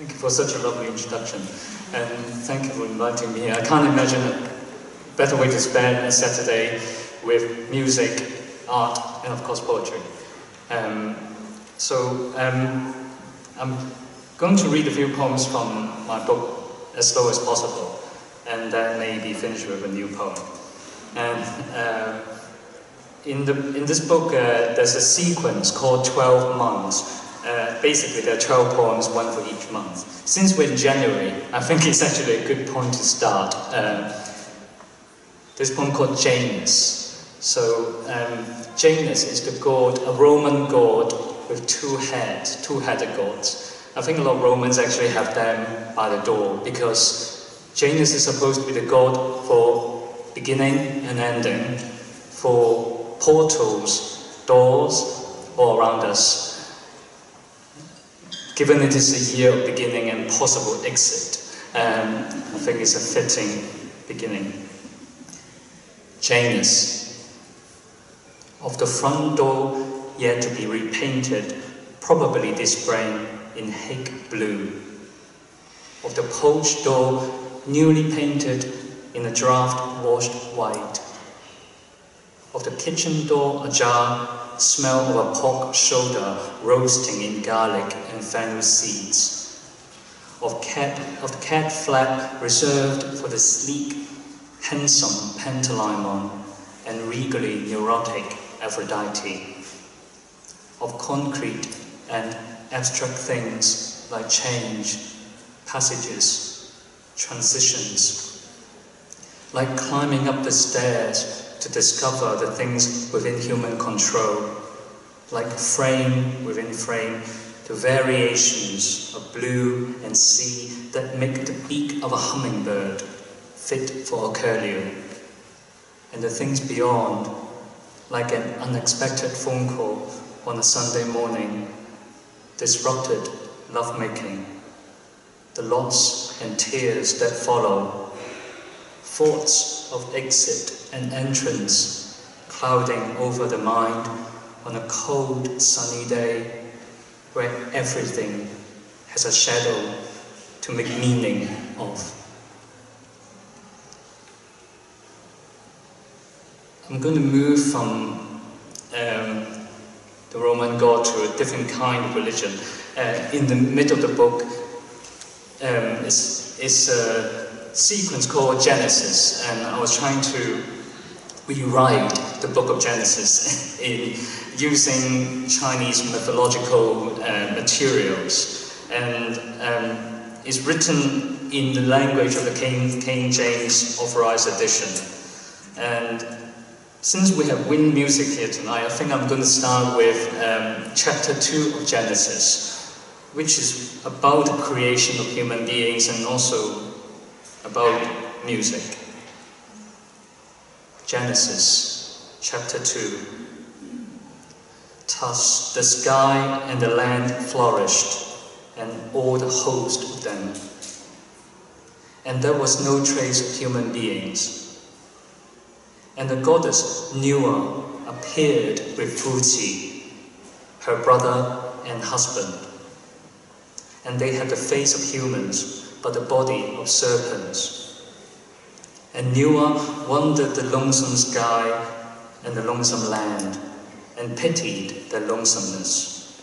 Thank you for such a lovely introduction, and thank you for inviting me. Here. I can't imagine a better way to spend a Saturday with music, art, and of course poetry. Um, so um, I'm going to read a few poems from my book as slow as possible, and then maybe finish with a new poem. And uh, in, the, in this book, uh, there's a sequence called 12 Months. Uh, basically, there are 12 poems, one for each month. Since we're in January, I think it's actually a good point to start. Um, this poem called Janus. So, um, Janus is the god, a Roman god with two heads, two-headed gods. I think a lot of Romans actually have them by the door because Janus is supposed to be the god for beginning and ending, for portals, doors all around us. Given it is a year of beginning and possible exit, um, I think it's a fitting beginning. Janus. Of the front door yet to be repainted, probably this spring in Hague blue. Of the porch door newly painted in a draft washed white. Of the kitchen door ajar, smell of a pork shoulder roasting in garlic and fennel seeds. Of cat of the cat flap reserved for the sleek, handsome Pantalaimon and regally neurotic Aphrodite. Of concrete and abstract things like change, passages, transitions, like climbing up the stairs to discover the things within human control, like frame within frame, the variations of blue and sea that make the beak of a hummingbird fit for a curlew, and the things beyond, like an unexpected phone call on a Sunday morning, disrupted lovemaking, the loss and tears that follow, thoughts of exit and entrance clouding over the mind on a cold, sunny day where everything has a shadow to make meaning of. I'm going to move from um, the Roman god to a different kind of religion. Uh, in the middle of the book um, is, is a sequence called Genesis, and I was trying to rewrite the book of Genesis in using Chinese mythological uh, materials. And um, it's written in the language of the King, King James Authorized Edition. And since we have wind music here tonight, I think I'm going to start with um, chapter 2 of Genesis, which is about the creation of human beings and also about music. Genesis chapter 2. Thus the sky and the land flourished, and all the host of them. And there was no trace of human beings. And the goddess Nüwa appeared with Fuxi, her brother and husband. And they had the face of humans, but the body of serpents. And Nüwa wandered the lonesome sky and the lonesome land, and pitied their lonesomeness.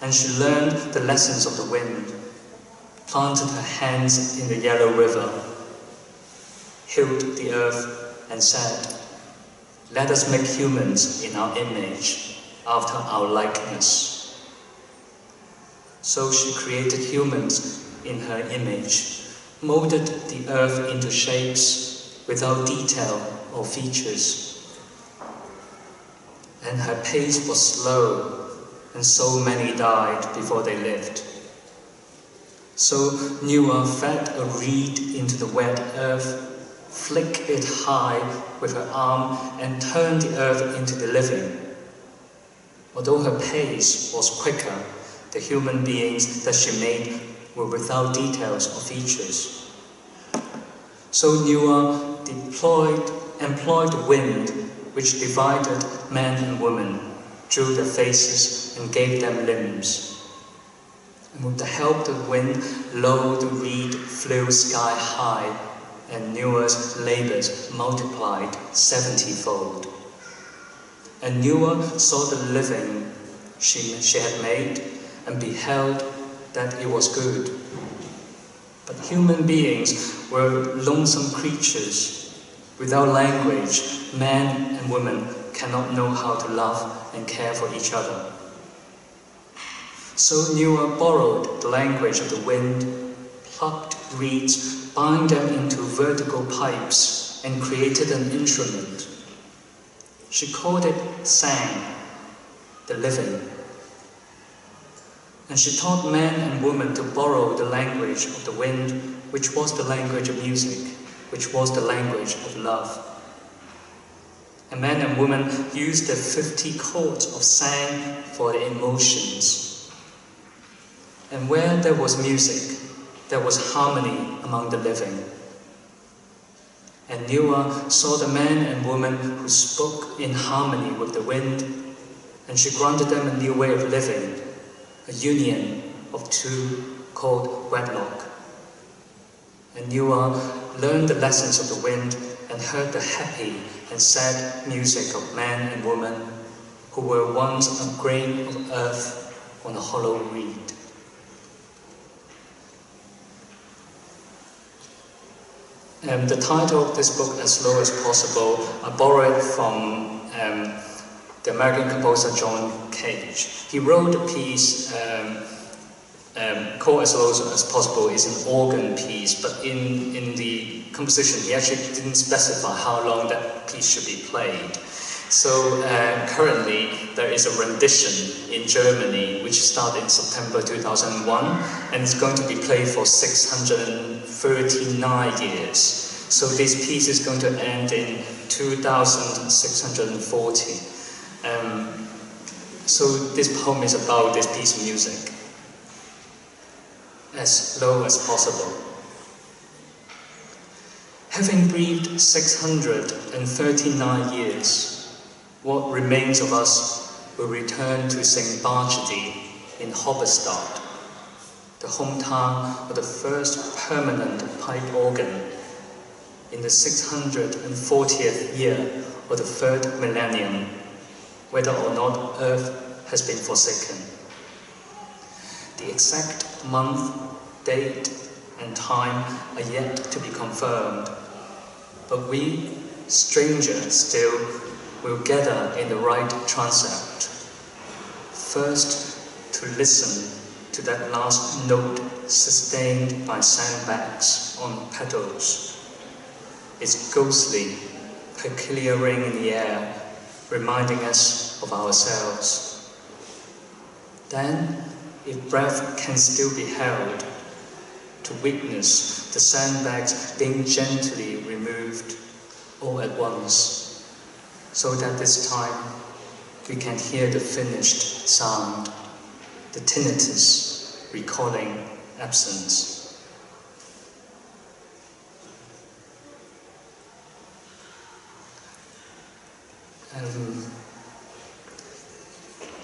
And she learned the lessons of the wind, planted her hands in the yellow river, healed the earth, and said, Let us make humans in our image, after our likeness. So she created humans in her image molded the earth into shapes without detail or features. And her pace was slow, and so many died before they lived. So Nüwa fed a reed into the wet earth, flicked it high with her arm, and turned the earth into the living. Although her pace was quicker, the human beings that she made were without details or features. So Nüwa deployed, employed wind, which divided men and women, drew their faces, and gave them limbs. And with the help of the wind, lo, the reed flew sky high, and Nüwa's labors multiplied seventyfold. And Noah saw the living she, she had made, and beheld that it was good. But human beings were lonesome creatures. Without language, men and women cannot know how to love and care for each other. So Nüwa borrowed the language of the wind, plucked reeds, bound them into vertical pipes, and created an instrument. She called it sheng, the living. And she taught men and women to borrow the language of the wind, which was the language of music, which was the language of love. And men and women used the 50 chords of sheng for the emotions. And where there was music, there was harmony among the living. And Nüwa saw the men and women who spoke in harmony with the wind, and she granted them a new way of living a union of two called wedlock. And Nüwa learned the lessons of the wind and heard the happy and sad music of man and woman who were once a grain of earth on a hollow reed. Um, the title of this book, As Slow as Possible, I borrowed from um, the American composer John Cage. He wrote a piece um, um, called As Slow as Possible is an organ piece, but in, in the composition he actually didn't specify how long that piece should be played. So uh, currently there is a rendition in Germany which started in September 2001 and it's going to be played for 639 years. So this piece is going to end in 2640. Um, so this poem is about this piece of music, as slow as possible. Having breathed 639 years, what remains of us will return to St. Burchardi in Halberstadt, the hometown of the first permanent pipe organ in the 640th year of the third millennium whether or not Earth has been forsaken. The exact month, date, and time are yet to be confirmed, but we, strangers still, will gather in the right transept. First, to listen to that last note sustained by sandbags on petals. Its ghostly, peculiar ring in the air reminding us of ourselves. Then, if breath can still be held, to witness the sandbags being gently removed all at once, so that this time we can hear the finished sound, the tinnitus recalling absence. Um,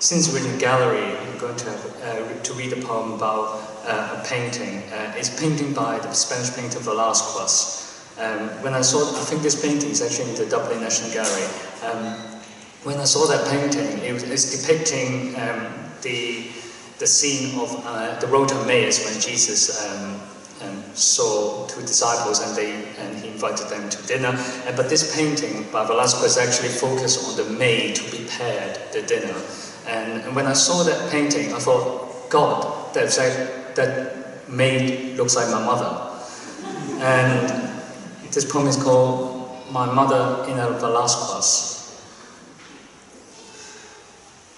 since we're in a gallery, I'm going to, have, uh, to read a poem about uh, a painting. Uh, it's painting by the Spanish painter Velázquez. Um, when I saw, I think this painting is actually in the Dublin National Gallery. Um, when I saw that painting, it was it's depicting um, the the scene of uh, the road to Emmaus when Jesus um, saw two disciples and they and he invited them to dinner. And, but this painting by Velasquez actually focused on the maid who prepared the dinner. And, and when I saw that painting, I thought, God, that, that maid looks like my mother. And this poem is called My Mother in a Velasquez.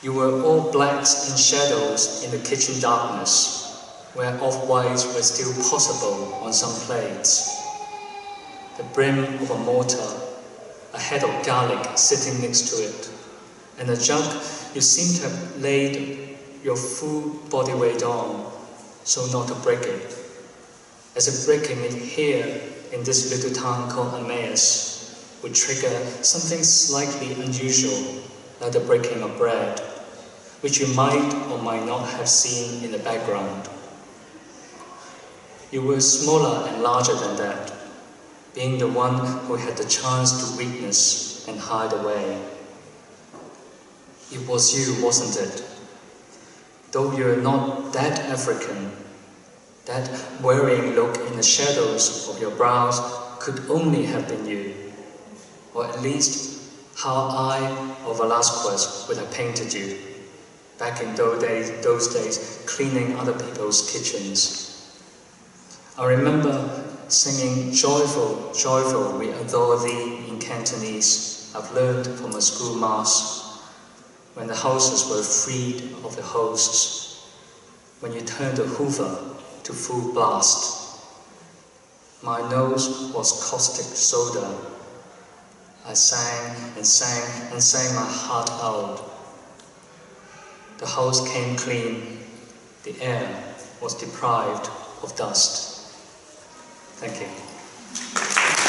You were all blacks and shadows in the kitchen darkness where off-whites were still possible on some plates. The brim of a mortar, a head of garlic sitting next to it, and a jug you seem to have laid your full body weight on, so not to break it. As if breaking it here in this little town called Emmaus would trigger something slightly unusual, like the breaking of bread, which you might or might not have seen in the background. You were smaller and larger than that, being the one who had the chance to witness and hide away. It was you, wasn't it? Though you're not that African, that worrying look in the shadows of your brows could only have been you, or at least how I or Velasquez would have painted you back in those days, those days cleaning other people's kitchens. I remember singing Joyful, Joyful, we adore thee in Cantonese. I've learned from a school mass when the houses were freed of the hosts, when you turned the hoover to full blast. My nose was caustic soda. I sang and sang and sang my heart out. The house came clean, the air was deprived of dust. Thank you.